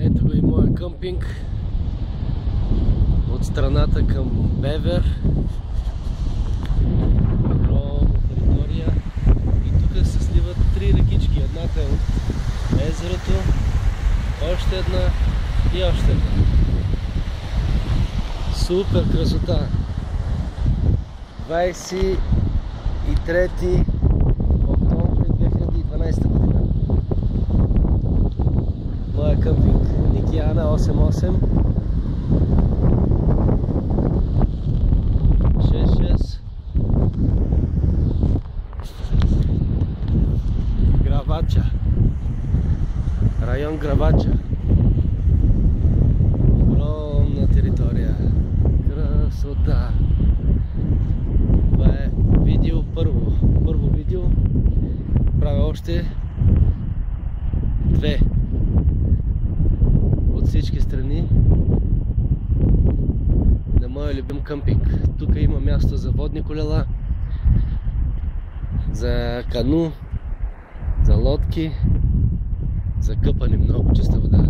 Ето го и моя къмпинг от страната към Бевер. Огромна територия. И тук се сливат три рекички. Едната е от езерото, още една и още една. Супер красота! 23 октомври 2012 година. Моя къмпинг 88 66 Гравача. Район Гравача. Огромна територия. Красота. Това е видео първо. Първо видео. Правя още две от всички страни на моя любим къмпинг. Тук има място за водни колела, за кану, за лодки, за къпане много чиста вода.